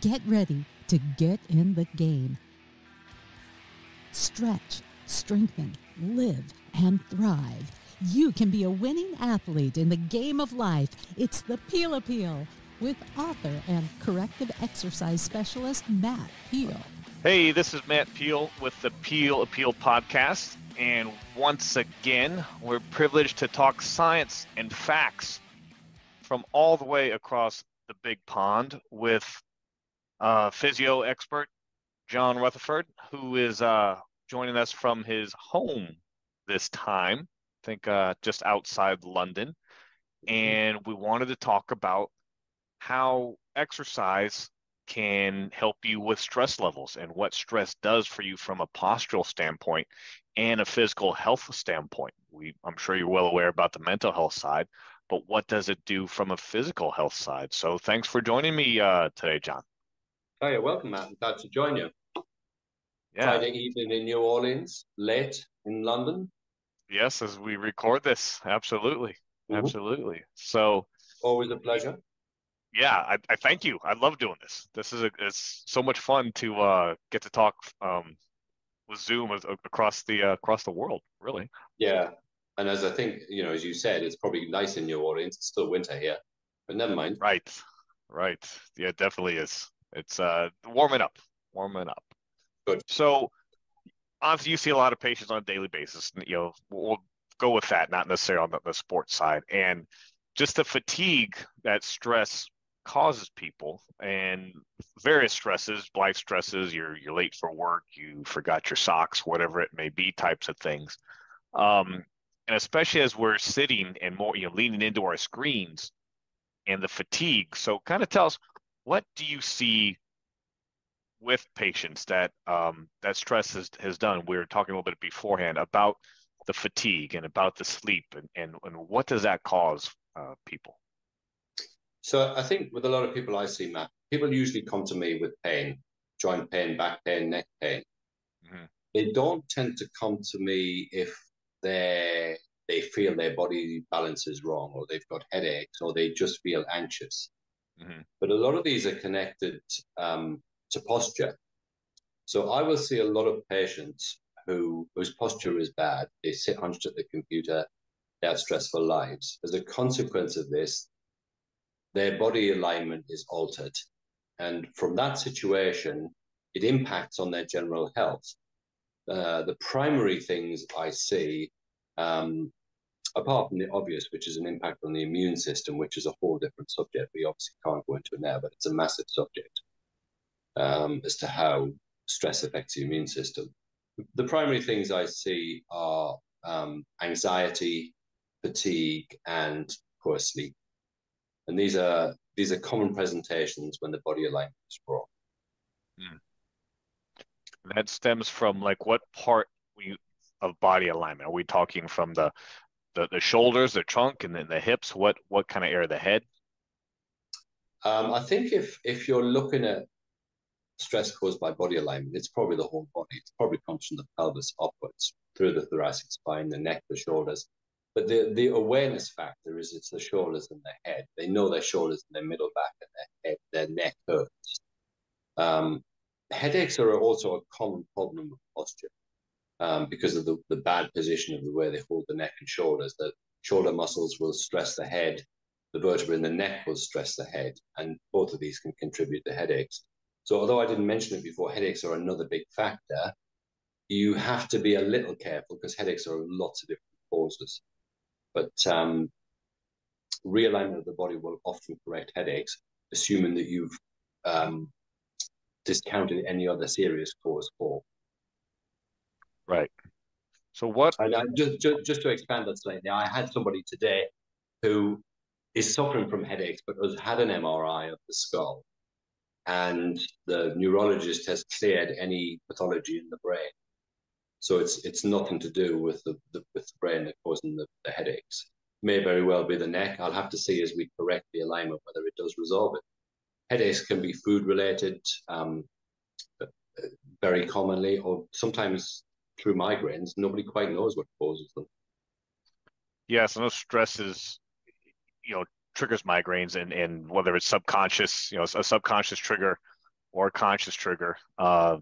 Get ready to get in the game. Stretch, strengthen, live, and thrive. You can be a winning athlete in the game of life. It's the Peale Appeal with author and corrective exercise specialist Matt Peale. Hey, this is Matt Peale with the Peale Appeal podcast. And once again, we're privileged to talk science and facts from all the way across the big pond with uh, physio expert John Rutherford, who is uh, joining us from his home this time, I think uh, just outside London. And we wanted to talk about how exercise can help you with stress levels and what stress does for you from a postural standpoint and a physical health standpoint. We, I'm sure you're well aware about the mental health side, but what does it do from a physical health side? So thanks for joining me uh, today, John. Oh, you're welcome, Matt. I'm glad to join you. Yeah. Friday evening in New Orleans, late in London. Yes, as we record this, absolutely, mm-hmm. absolutely. So always a pleasure. Yeah, I, I, thank you. I love doing this. This is a, it's so much fun to uh, get to talk um, with Zoom across the uh, across the world. Really. Yeah, and as I think you know, as you said, it's probably nice in New Orleans. It's still winter here, but never mind. Right, right. Yeah, it definitely is. It's uh warming up, warming up. Good. So obviously you see a lot of patients on a daily basis. You know, we'll go with that, not necessarily on the, the sports side. And just the fatigue that stress causes people and various stresses, life stresses, you're you're late for work, you forgot your socks, whatever it may be, types of things. Um, and especially as we're sitting and more, you know, leaning into our screens and the fatigue. So kind of tell us what do you see with patients that um, that stress has, has done? We were talking a little bit beforehand about the fatigue and about the sleep and, and, and what does that cause uh, people? So I think with a lot of people I see, Matt, people usually come to me with pain, joint pain, back pain, neck pain. Mm-hmm. They don't tend to come to me if they they feel their body balance is wrong or they've got headaches or they just feel anxious. Mm-hmm. But a lot of these are connected um, to posture. So I will see a lot of patients who whose posture is bad. They sit hunched at the computer. They have stressful lives. As a consequence of this, their body alignment is altered, and from that situation, it impacts on their general health. Uh, the primary things I see um, apart from the obvious, which is an impact on the immune system, which is a whole different subject. We obviously can't go into it now, but it's a massive subject um, as to how stress affects the immune system. The primary things I see are um, anxiety, fatigue, and poor sleep. And these are these are common presentations when the body alignment is wrong. Hmm. That stems from like what part we, of body alignment? Are we talking from the the, the shoulders, the trunk, and then the hips? What what kind of area? The head? Um, I think if if you're looking at stress caused by body alignment, it's probably the whole body. It's probably comes from the pelvis upwards through the thoracic spine, the neck, the shoulders. But the, the awareness factor is it's the shoulders and the head. They know their shoulders and their middle back and their head, their neck hurts. Um, headaches are also a common problem of posture um, because of the, the bad position of the way they hold the neck and shoulders. The shoulder muscles will stress the head, the vertebra in the neck will stress the head, and both of these can contribute to headaches. So, although I didn't mention it before, headaches are another big factor. You have to be a little careful because headaches are lots of different causes. But um, realignment of the body will often correct headaches, assuming that you've um, discounted any other serious cause for. Right. So what? And uh, just, just just to expand that slightly, I had somebody today who is suffering from headaches, but has had an MRI of the skull, and the neurologist has cleared any pathology in the brain. So it's it's nothing to do with the, the with the brain that causing the, the headaches. May very well be the neck. I'll have to see as we correct the alignment whether it does resolve it. Headaches can be food related, um, very commonly, or sometimes through migraines, nobody quite knows what causes them. Yes, I know stress is, you know, triggers migraines, and and whether it's subconscious, you know, a subconscious trigger or conscious trigger. Uh,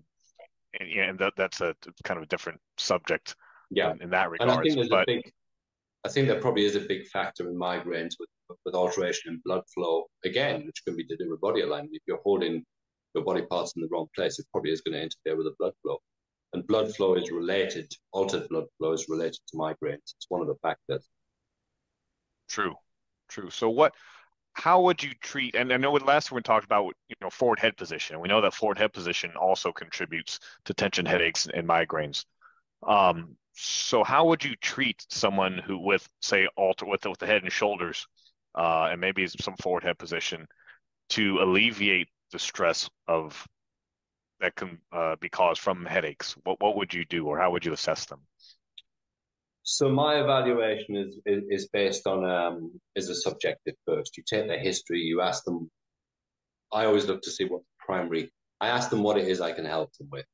and, and that, that's a kind of a different subject. Yeah, in, in that regard. And I think there's but, a big, I think there probably is a big factor in migraines with with alteration in blood flow again, which can be to do with body alignment. If you're holding your body parts in the wrong place, it probably is going to interfere with the blood flow. And blood flow is related, altered blood flow is related to migraines. It's one of the factors. True, true. So what? How would you treat? And I know with last we talked about you know forward head position. We know that forward head position also contributes to tension headaches and migraines. Um, so how would you treat someone who with say alter with with the head and shoulders, uh, and maybe some forward head position, to alleviate the stress of that can uh, be caused from headaches? What what would you do, or how would you assess them? So my evaluation is, is, is based on um, is a subjective first. You take their history, you ask them. I always look to see what primary. I ask them what it is I can help them with,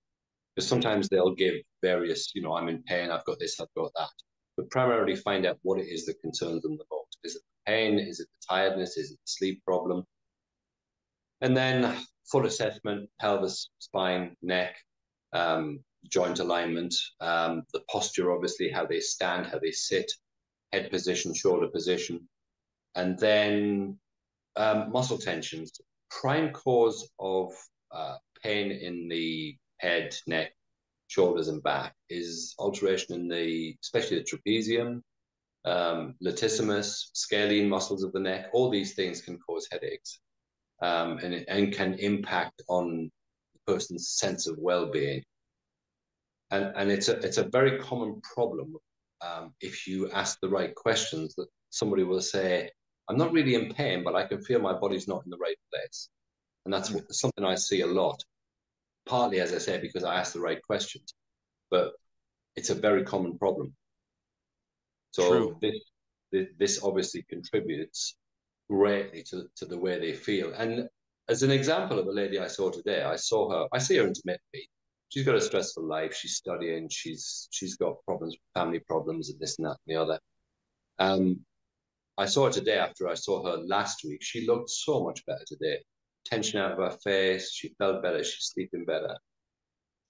because sometimes they'll give various. You know, I'm in pain. I've got this. I've got that. But primarily find out what it is that concerns them the most. Is it the pain? Is it the tiredness? Is it the sleep problem? And then full assessment: pelvis, spine, neck, um, joint alignment, um, the posture, obviously, how they stand, how they sit, head position, shoulder position, and then um, muscle tensions. Prime cause of uh, pain in the head, neck, shoulders, and back is alteration in the, especially the trapezium, um, latissimus, scalene muscles of the neck. All these things can cause headaches um, and, and can impact on the person's sense of well-being. And and it's a it's a very common problem um, if you ask the right questions that somebody will say i'm not really in pain but i can feel my body's not in the right place. And that's mm. something i see a lot partly as i say because i ask the right questions. But it's a very common problem. So this, this, this obviously contributes greatly to, to the way they feel and as an example of a lady i saw today i saw her i see her intermittently she's got a stressful life. She's studying. She's she's got problems, family problems, and this and that and the other. Um, I saw her today after I saw her last week. She looked so much better today. Tension out of her face. She felt better. She's sleeping better.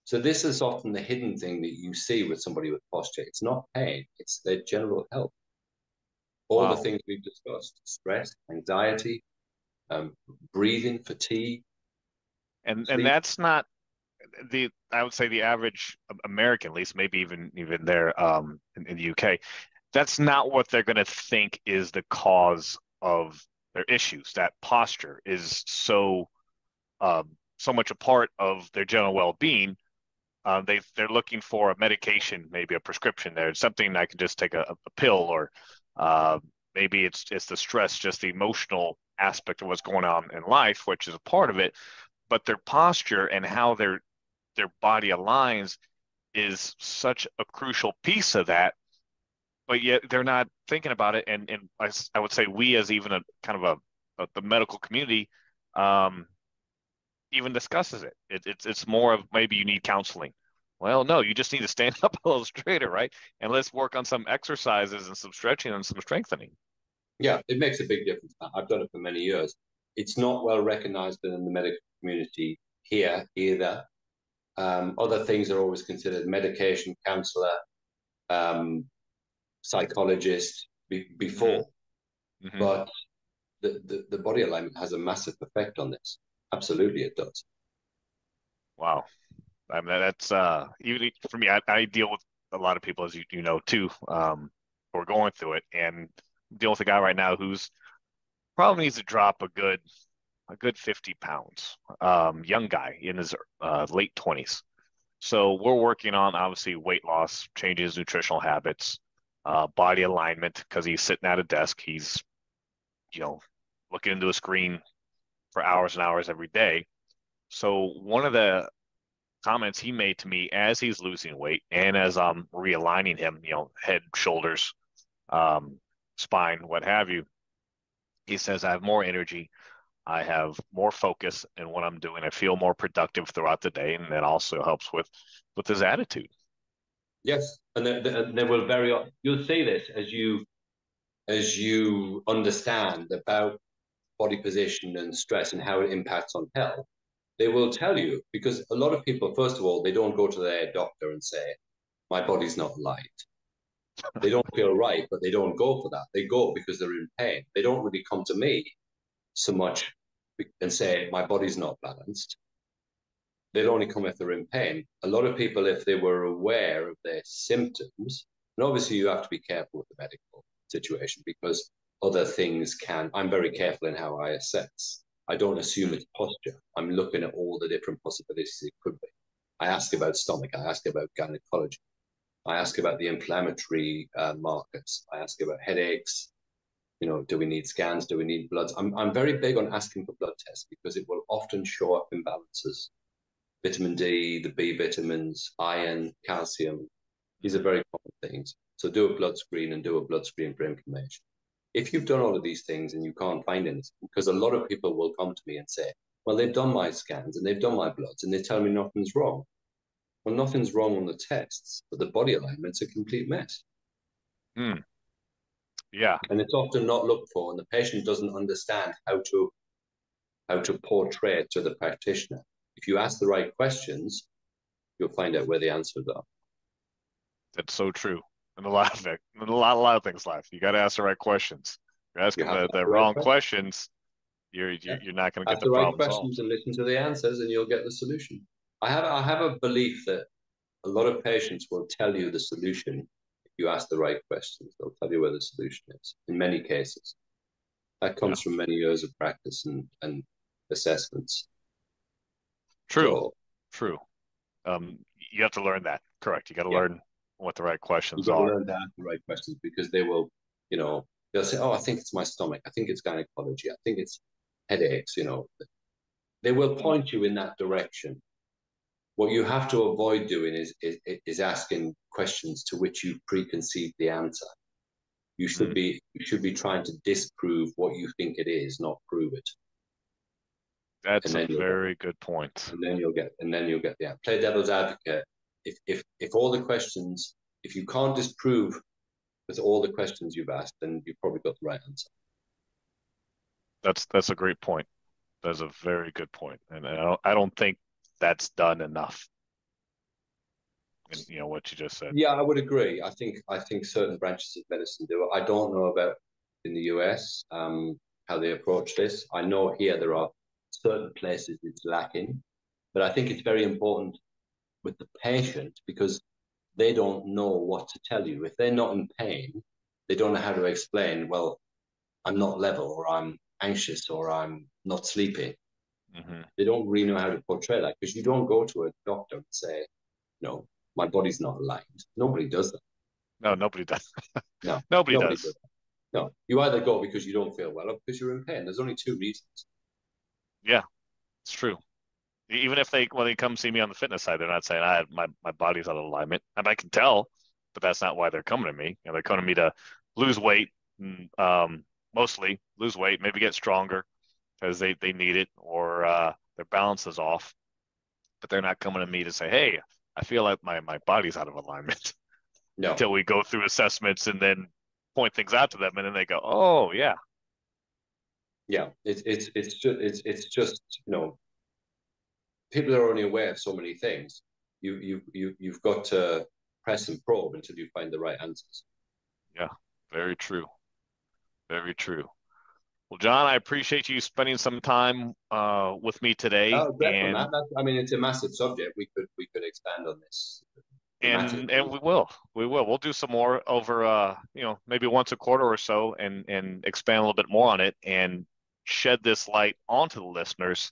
So this is often the hidden thing that you see with somebody with posture. It's not pain. It's their general health. All wow. the things we've discussed: stress, anxiety, um, breathing, fatigue. And sleep. and that's not the I would say the average American, at least maybe even even there um, in, in the UK, that's not what they're going to think is the cause of their issues. That posture is so um, so much a part of their general well-being. Uh, they they're looking for a medication, maybe a prescription. There's something I can just take a, a pill, or uh, maybe it's it's the stress, just the emotional aspect of what's going on in life, which is a part of it. But their posture and how they're their body aligns is such a crucial piece of that but yet they're not thinking about it and and I, I would say we as even a kind of a, a the medical community um, even discusses it. it it's it's more of maybe you need counseling well no you just need to stand up a little straighter right and let's work on some exercises and some stretching and some strengthening yeah it makes a big difference i've done it for many years it's not well recognized in the medical community here either um, other things are always considered medication, counselor, um, psychologist be, before. Mm-hmm. mm-hmm. But the, the, the body alignment has a massive effect on this. Absolutely, it does. Wow. I mean, that's uh, even for me, I, I deal with a lot of people, as you, you know, too, um, who are going through it. And dealing with a guy right now who's probably needs to drop a good a good 50 pounds, um, young guy in his uh, late 20s. So we're working on obviously weight loss, changing his nutritional habits, uh, body alignment because he's sitting at a desk. He's, you know, looking into a screen for hours and hours every day. So one of the comments he made to me as he's losing weight and as I'm realigning him, you know, head, shoulders, um, spine, what have you, he says, I have more energy. I have more focus in what I'm doing. I feel more productive throughout the day, and that also helps with with his attitude. Yes, and they, they, they will very. You'll see this as you as you understand about body position and stress and how it impacts on health. They will tell you because a lot of people, first of all, they don't go to their doctor and say, "My body's not light." they don't feel right, but they don't go for that. They go because they're in pain. They don't really come to me so much and say, My body's not balanced. They'd only come if they're in pain. A lot of people, if they were aware of their symptoms, and obviously you have to be careful with the medical situation because other things can, I'm very careful in how I assess. I don't assume it's posture. I'm looking at all the different possibilities it could be. I ask about stomach, I ask about gynecology, I ask about the inflammatory uh, markers, I ask about headaches, you know, do we need scans? Do we need bloods? I'm, I'm very big on asking for blood tests because it will often show up imbalances. Vitamin D, the B vitamins, iron, calcium. These are very common things. So do a blood screen and do a blood screen for inflammation. If you've done all of these things and you can't find anything, because a lot of people will come to me and say, well, they've done my scans and they've done my bloods and they tell me nothing's wrong. Well, nothing's wrong on the tests, but the body alignment's a complete mess. Hmm. Yeah. And it's often not looked for, and the patient doesn't understand how to how to portray it to the practitioner. If you ask the right questions, you'll find out where the answers are. That's so true. And a lot of it, a lot, a lot of things life. You got to ask the right questions. You're asking you the, the, wrong right questions, you're you're, you're not going to get the, the right questions solved. and listen to the answers, and you'll get the solution. I have I have a belief that a lot of patients will tell you the solution if you ask the right questions, they'll tell you where the solution is in many cases. That comes yeah. from many years of practice and, and assessments. True, so, true. Um, you have to learn that. Correct. You got to yeah. learn what the right questions are. Learn to ask the right questions because they will, you know, they'll say, "Oh, I think it's my stomach. I think it's gynecology. I think it's headaches." You know, they will point you in that direction what you have to avoid doing is, is, is asking questions to which you preconceive the answer. You should mm. be you should be trying to disprove what you think it is, not prove it. That's a very good point. And then you'll get and then you'll get the yeah, play devil's advocate. If if if all the questions, if you can't disprove with all the questions you've asked, then you've probably got the right answer. That's that's a great point. That's a very good point, and I don't, I don't think that's done enough. And, you know what you just said. Yeah, I would agree. I think I think certain branches of medicine do. I don't know about in the US um, how they approach this. I know here there are certain places it's lacking, but I think it's very important with the patient because they don't know what to tell you. If they're not in pain, they don't know how to explain. Well, I'm not level, or I'm anxious, or I'm not sleeping. Mm-hmm. They don't really know how to portray that because you don't go to a doctor and say, no, my body's not aligned. Nobody does that. No, nobody does. no, nobody, nobody does. does no, you either go because you don't feel well or because you're in pain. There's only two reasons. Yeah, it's true. Even if they when they come see me on the fitness side, they're not saying I my my body's out of alignment, and I can tell, but that's not why they're coming to me. You know, they're coming to me to lose weight, um, mostly lose weight, maybe get stronger, because they, they need it or uh, their balance is off. But they're not coming to me to say, hey, I feel like my, my body's out of alignment. No. Until we go through assessments and then point things out to them, and then they go, oh, yeah. Yeah, it's it's it's just it's it's just you know, people are only aware of so many things. You you you you've got to press and probe until you find the right answers. Yeah, very true. Very true. Well, John, I appreciate you spending some time uh, with me today. Oh, and, I mean, it's a massive subject. We could we could expand on this. And and we will, we will. We'll do some more over, uh, you know, maybe once a quarter or so, and and expand a little bit more on it, and shed this light onto the listeners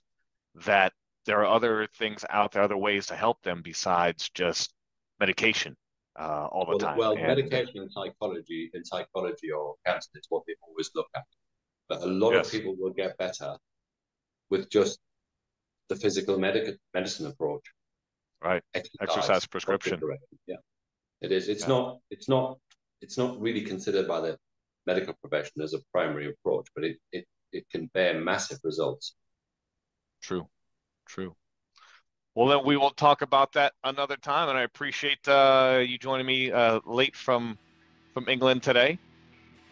that there are other things out there, other ways to help them besides just medication uh, all the well, time. Well, and, medication and psychology, in psychology or counseling is what they always look at. But a lot yes. of people will get better with just the physical medical medicine approach. Right. Exercise, Exercise prescription. Yeah. It is. It's yeah. not. It's not. It's not really considered by the medical profession as a primary approach, but it it it can bear massive results. True. True. Well, then we will talk about that another time, and I appreciate uh, you joining me uh, late from from England today.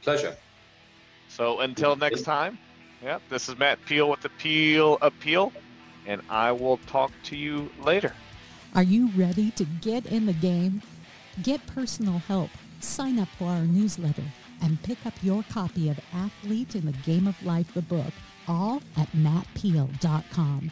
Pleasure. So until next time, yeah, this is Matt Peale with the Peale Appeal, and I will talk to you later. Are you ready to get in the game? Get personal help, sign up for our newsletter, and pick up your copy of Athlete in the Game of Life, the book, all at mattpeale.com.